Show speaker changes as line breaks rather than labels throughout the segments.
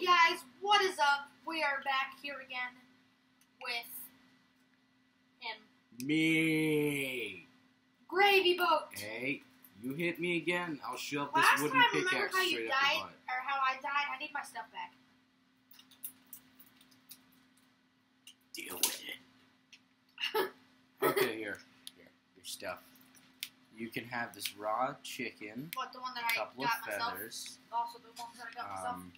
Hey guys, what is up? We are back here again with him,
Me.
Gravy Boat.
Hey, you hit me again. I'll shove this
Last
wooden
time, remember
pickaxe
how you
straight
died, or how I died? I need my stuff back.
Deal with it. okay, here. Here, your stuff. You can have this raw chicken,
What, the one that I got myself? Also, the ones that I got myself.
Um,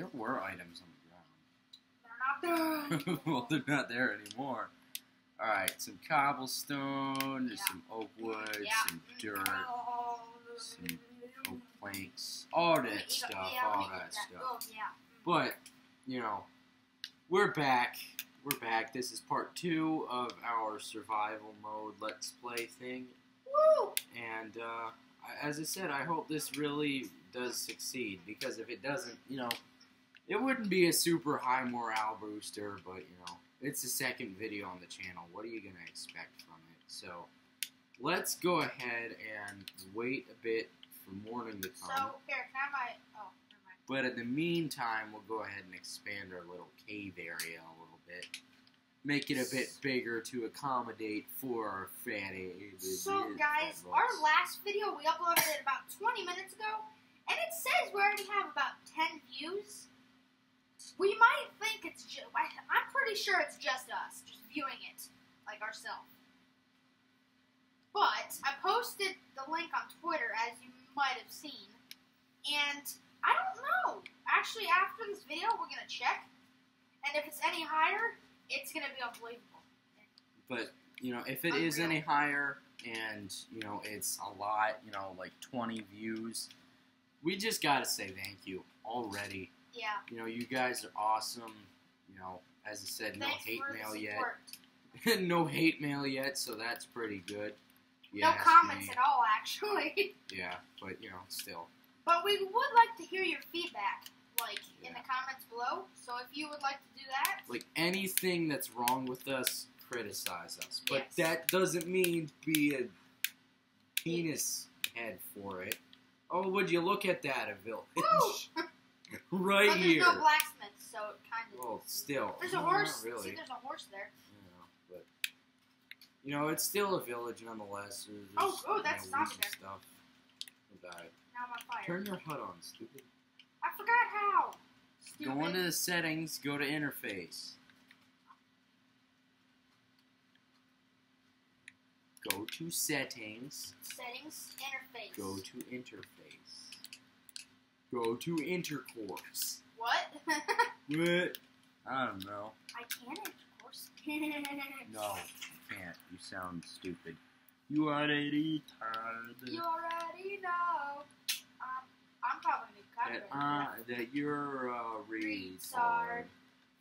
There were items on
They're not
the
there.
ground. well, they're not there anymore. Alright, some cobblestone, there's
Yeah.
some oak wood,
Yeah.
some dirt,
Oh.
some oak planks, all that stuff, all that stuff.
Oh.
But, you know, we're back. We're back. This is part two of our survival mode let's play thing.
Woo!
And, uh, as I said, I hope this really does succeed. Because if it doesn't, you know, it wouldn't be a super high morale booster, but, you know, it's the second video on the channel. What are you going to expect from it? So, let's go ahead and wait a bit for morning to come.
So, here, can I my. Oh, never mind.
But in the meantime, we'll go ahead and expand our little cave area a little bit. Make it a bit bigger to accommodate for our fatty.
So, guys, our last video we uploaded it about 20 minutes ago, and it says we already have about 10 views. We might think it's just. I'm pretty sure it's just us, just viewing it, like ourselves. But I posted the link on Twitter, as you might have seen, and I don't know. Actually, after this video, we're gonna check, and if it's any higher, it's gonna be unbelievable.
But you know, if it is
Unreal.
any higher, and you know, it's a lot, you know, like 20 views, we just gotta say thank you already.
Yeah.
You know, you guys are awesome. You know, as I said, no
Thanks
hate mail yet. no hate mail yet, so that's pretty good. You
no comments
me.
at all, actually.
Yeah, but you know, still.
but we would like to hear your feedback, like in the comments below. So if you would like to do that,
Like anything that's wrong with us, criticize us. But
Yes.
that doesn't mean be a penis head for it. Oh, would you look at that, a village? Right
but there's
here.
no blacksmith, so it kind of.
well, still.
there's a
no,
horse.
Really.
See, there's a horse there.
You know, but you know, it's still a village nonetheless. There's,
Oh, oh,
you
that's
not
a
weeds
zombie
and
there.
stuff.
Now I'm on fire.
Turn your HUD on, stupid.
I forgot how. Stupid.
Go into the settings. Go to interface. Go to settings.
settings interface.
Go to interface. Go to intercourse.
What?
What? I don't know.
I can intercourse.
No, you can't. You sound stupid. You are a.
You already know. Um, I'm probably
That, uh, that you're a
Retard.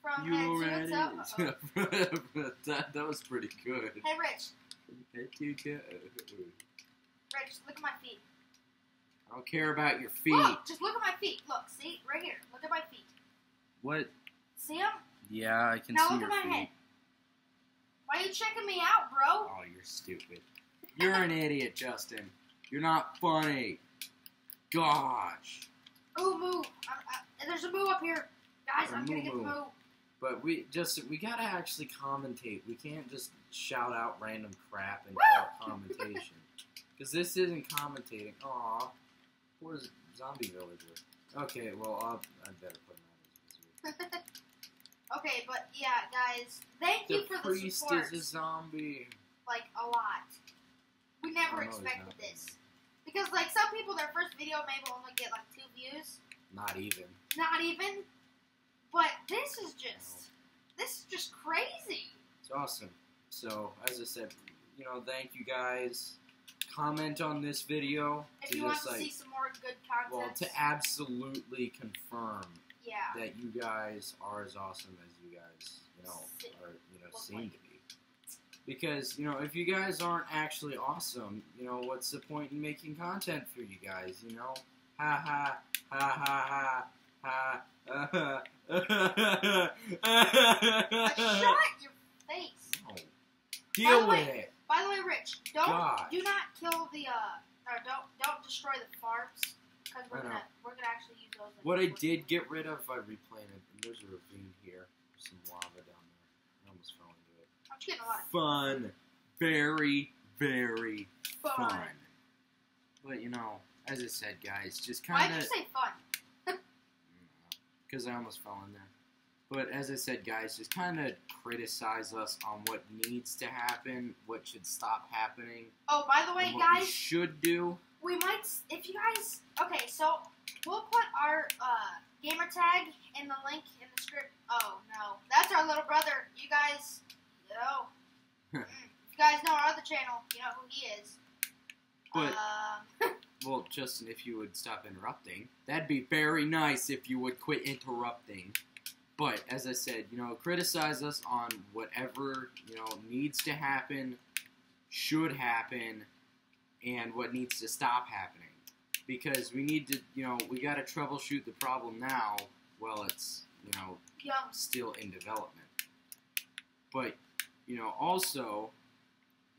From
You already. that, that was pretty good.
Hey, Rich.
To.
Rich, look at my feet.
I don't care about your feet.
Look, just look at my feet. Look, see, right here. Look at my feet.
What?
See them?
Yeah, I can
Now
see
look
your
at my
feet.
head. Why are you checking me out, bro?
Oh, you're stupid. You're an idiot, Justin. You're not funny. Gosh.
Ooh, I, there's a moo up here. Guys,
A
I'm gonna get the
moo-moo.
moo.
But we just we gotta actually commentate. We can't just shout out random crap and call it commentation. Because this isn't commentating. Aw, poor z- zombie villager. Okay, well I'll, I'd better put as
Okay, but yeah, guys, thank you for the
priest
support.
is a zombie.
like a lot. We never expected this because, like, some people their first video maybe only get like two views,
Not even.
not even. But this is just, this is just crazy.
It's awesome. So as I said, you know, thank you guys. Comment on this video
If
to
you want to
like
see some more good content,
well to absolutely confirm
yeah,
that you guys are as awesome as you guys, you know, are, you know, seem
like.
to be. Because, you know, if you guys aren't actually awesome, you know, what's the point in making content for you guys, you know? Ha ha, ha ha ha, ha.
Like, shut your face.
No. Deal with it.
By the way, Rich, don't
Gosh.
do not kill the uh, or don't don't destroy the farms because we're
I
gonna we're gonna actually use those
What I did get rid of, I replanted. And there's a ravine here. There's some lava down there. I almost fell into it.
I'm just getting a lot
Fun. Very, very
fun.
fun. But, you know, as I said, guys, just kind of.
Why'd
kind
you say fun?
Because I almost fell in there. But as I said, guys, just kind of criticize us on what needs to happen, what should stop happening,
Oh, by the way,
and what we
guys,
should do.
we might if you guys okay so we'll put our uh, gamer tag in the link in the script oh no that's our little brother you guys oh Mm. if you guys know our other channel you know who he is
But-
um,
Well, Justin, if you would stop interrupting, that'd be very nice if you would quit interrupting. But as I said, you know, criticize us on whatever, you know, needs to happen, should happen, and what needs to stop happening. Because we need to, you know, we got to troubleshoot the problem now while it's, you know,
young
still in development. But, you know, also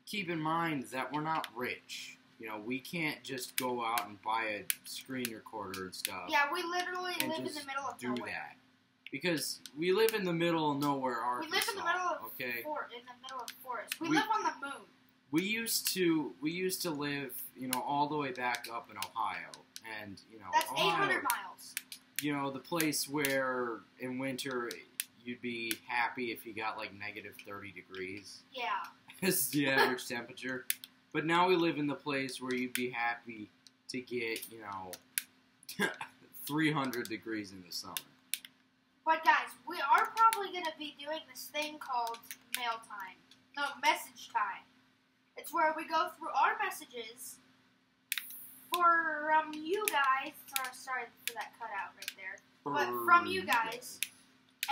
keep in mind that we're not rich. You know, we can't just go out and buy a screen recorder and stuff.
yeah we literally live in the middle of
do
nowhere
that. Because we live in the middle of nowhere,
we
Arkansas.
live in the middle of
okay.
for, in the middle of forest we,
We-
live on the moon
We used to we used to live, you know, all the way back up in Ohio, and you know,
that's 800 miles
you know, the place where in winter you'd be happy if you got like negative thirty degrees.
yeah
This is the average temperature. But now we live in the place where you'd be happy to get, you know, 300 degrees in the summer.
But guys, we are probably going to be doing this thing called mail time. No, message time. It's where we go through our messages from you guys. Sorry, sorry for that cutout right there. But from you guys,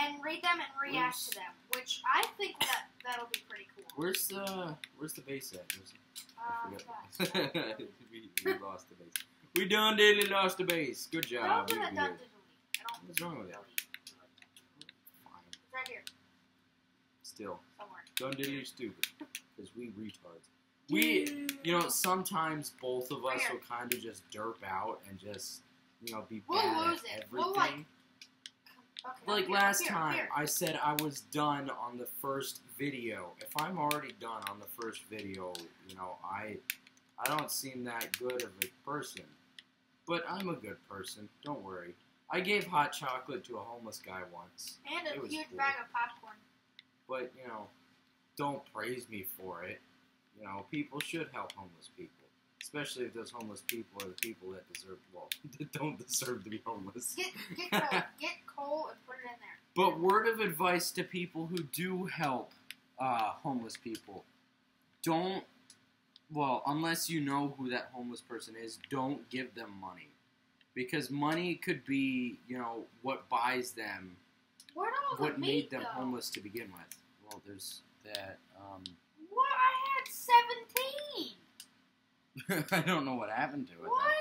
and read them and react to them, which I think that that'll be pretty cool.
Where's the Where's the base at? Where's-
Um,
I forgot. we, we lost the base. We done did it, lost the base. Good job.
don't do
you
that done digitally.
What's wrong with that?
delete.
Fine.
It's right here
Still,
somewhere.
done did it stupid. Because we retards. We, you know, sometimes both of us will kind of just derp out and just, you know, be bad at everything.
We'll, like, Okay,
Like
here,
last
here,
time,
here.
I said I was done on the first video. If I'm already done on the first video, you know, I I don't seem that good of a person. But I'm a good person. Don't worry. I gave hot chocolate to a homeless guy once.
and a huge
cool.
bag of popcorn.
But, you know, don't praise me for it. You know, people should help homeless people. Especially if those homeless people are the people that deserve, well, that don't deserve to be homeless.
Get get coal, get coal and put it in there.
But word of advice to people who do help uh, homeless people: don't. Well, unless you know who that homeless person is, don't give them money, because money could be, you know, what buys them,
Where'd all the
what made them
go?
homeless to begin with. Well, there's that. Um,
What? I had seventeen.
I don't know what happened to it. though.
What?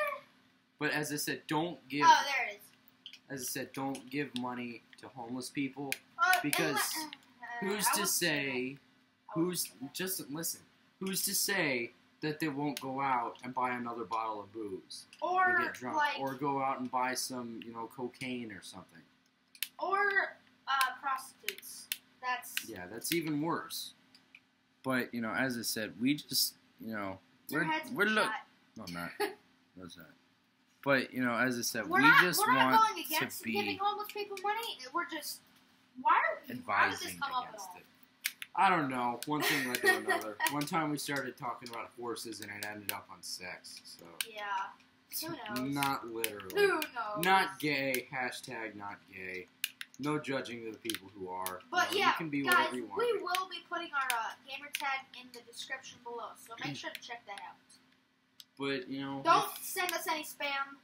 But as I said, don't give.
Oh, there it is.
As I said, don't give money to homeless people.
Uh,
Because
and uh,
Who's to say? Who's just listen? Who's to say that they won't go out and buy another bottle of booze
or
get drunk,
like
or go out and buy some, you know, cocaine or something?
or uh, prostitutes. That's
Yeah, that's even worse. But you know, as I said, we just, you know,
your
we're we're look. No, I'm not. That's not. But you know, as I said,
We're
we
not,
just
we're not
want
going
to
against
be
giving homeless people money. We're just why are how did this
advising
come up at
against
all?
it. I don't know. One thing led to another. One time we started talking about horses, and it ended up on sex. So.
Yeah. Who knows?
Not literally.
Who knows?
Not gay. Hashtag not gay. No judging of the people who are.
But
You know,
yeah,
you can be
guys,
whatever you want.
we will be putting our uh, gamer tag in the description below, so make
Mm.
sure to check that out.
But you know,
Don't
if-
send us any spam.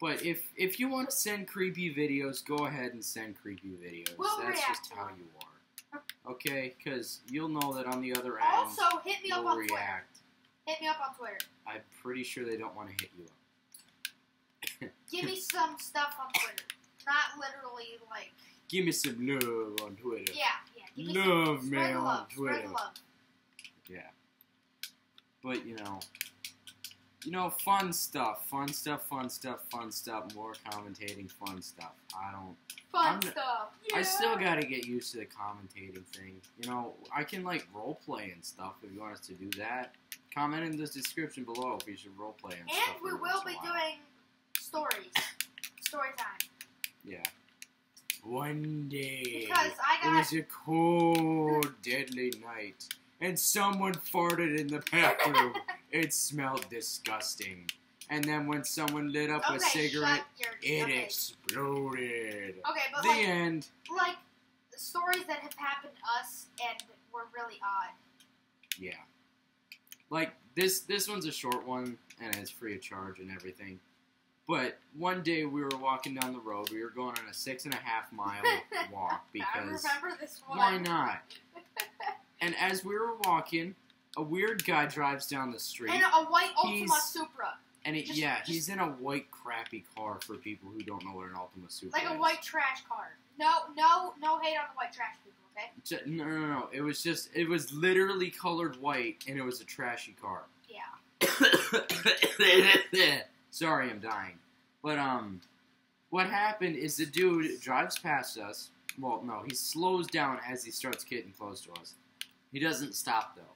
but if if you want to send creepy videos, go ahead and send creepy videos.
We'll
That's
react
just how you are. Okay, because you'll know that on the other end,
Also, hit me up on Twitter.
react.
Hit me up on Twitter.
I'm pretty sure they don't want to hit you up.
Give me some stuff on Twitter. Not literally like
Give me some love on Twitter.
yeah, yeah. Give
Love
some,
me on
love,
Twitter. Yeah. But you know, you know, fun stuff, fun stuff, fun stuff, fun stuff, more commentating, fun stuff. I don't.
Fun
I'm-
stuff.
I still got to get used to the commentating thing. You know, I can like role play and stuff if you want us to do that. Comment in the description below if you should role play and, stuff.
And we will be
in a while.
doing stories. Story time.
Yeah. One day.
Because I
It was a cold, deadly night, and someone farted in the bathroom. it smelled disgusting. And then when someone lit up a cigarette,
your
it
okay.
exploded.
Okay, but
The
like
end.
like the stories that have happened to us and were really odd.
Yeah. Like this this one's a short one and it's free of charge and everything. But one day we were walking down the road. We were going on a six and a half mile walk
I
because
remember this one.
why not? And as we were walking, a weird guy drives down the street.
And a white Ultima
He's-
Supra,
And it,
Just-
yeah,
just-
he's in a white crappy car for people who don't know what an Ultima Supra
like
is.
Like a white trash car. No, no, no hate on the white trash people. Okay.
Ju- No, no, no. It was just, it was literally colored white, and it was a trashy car.
Yeah.
Sorry, I'm dying. But um, what happened is the dude drives past us. Well, no, he slows down as he starts getting close to us. He doesn't stop though.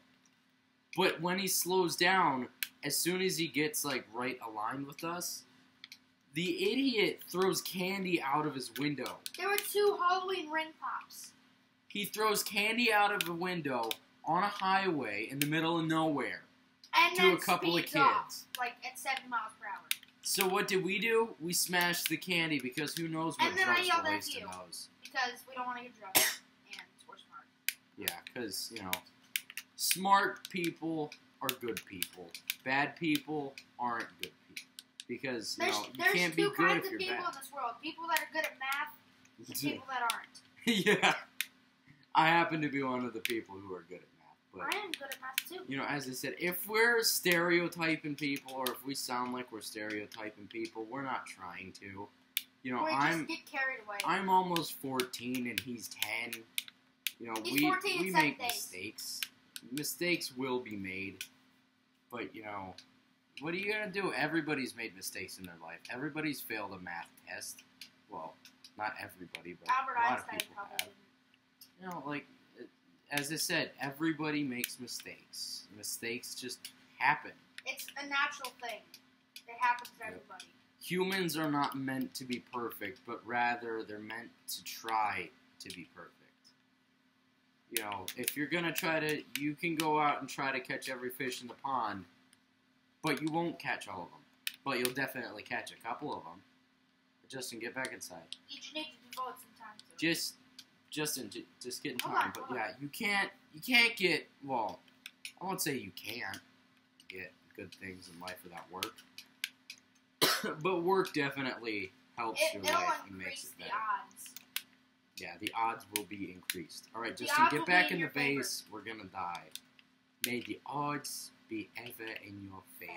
But when he slows down, as soon as he gets like right aligned with us, the idiot throws candy out of his window.
There were two Halloween ring pops.
He throws candy out of a window on a highway in the middle of nowhere
And
to a couple of
speeds off,
kids.
like at seven miles per hour.
So what did we do? We smashed the candy because who knows what
And then I
drugs
yelled at
in
you.
those.
Because we don't want to get drugged. And we're smart.
Yeah, because you know, smart people are good people. Bad people aren't good people because you
There's,
know you can't be good if you're bad.
There's two kinds of people
bad.
in this world. People that are good at math and people that aren't.
yeah, I happen to be one of the people who are good at math, but.
I am good at math too.
you know, as I said, if we're stereotyping people or if we sound like we're stereotyping people, we're not trying to. You know, I'm
just get carried away.
I'm almost 14 and he's 10. You know,
He's
we
14
we make
days.
mistakes. Mistakes will be made. But, you know, what are you going to do? Everybody's made mistakes in their life. Everybody's failed a math test. Well, not everybody, but
Albert
a lot
Einstein
of people
probably
have. You know, like as I said, everybody makes mistakes. Mistakes just happen.
It's a natural thing. It happens to everybody.
Humans are not meant to be perfect, but rather they're meant to try to be perfect. You know, if you're gonna try to, you can go out and try to catch every fish in the pond, but you won't catch all of them. But you'll definitely catch a couple of them. Justin, get back inside.
You need to devote some time to it.
Just, Justin, j- just get in
Hold
time. but yeah, you can't, you can't get. Well, I won't say you can't get good things in life without work, but work definitely helps
It,
your life and makes it
the
better.
odds.
Yeah, the odds will be increased. All right, Justin, get back in
in
the
base. favor.
We're gonna die. May the odds be ever in your favor.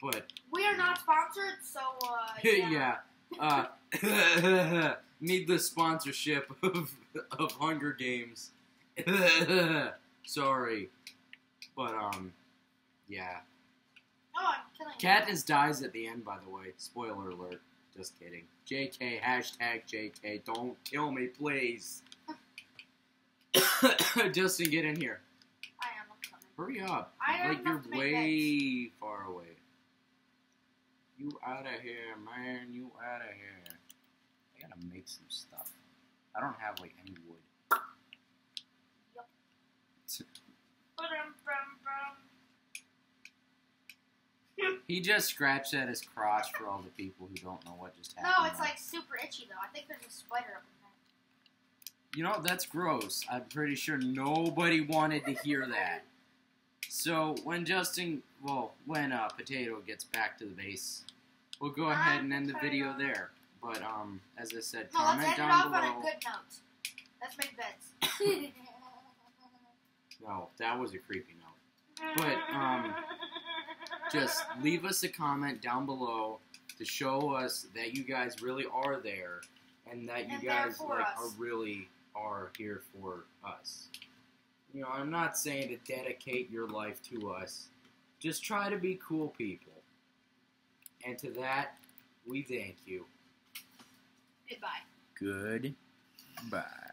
But
We are not sponsored, so uh, yeah.
yeah, uh, need the sponsorship of of Hunger Games. Sorry, but um, yeah.
No, I'm killing you.
Katniss dies at the end, by the way. Spoiler alert. Just kidding. JK, hashtag JK. Don't kill me, please. Justin, get in here.
I am. I'm coming.
Hurry up.
I
like, you're
enough to make
way far away. You out of here, man. You out of here. I gotta make some stuff. I don't have, like, any wood.
Ba-dum, bum, bum.
He just scratched at his crotch for all the people who don't know what just happened.
No, it's like super itchy though. I think there's a spider up in there.
You know, that's gross. I'm pretty sure nobody wanted to hear that. So when Justin, well, when uh, Potato gets back to the base, we'll go ahead and end the video there. But um, as I said,
No, let's
comment
end it
down
off
below.
on a good note. Let's make beds.
No, that was a creepy note. But, um, Just leave us a comment down below to show us that you guys really are there and that you
And
guys like
us.
are really are here for us. You know, I'm not saying to dedicate your life to us, Just try to be cool people. And to that, we thank you.
Goodbye.
Goodbye.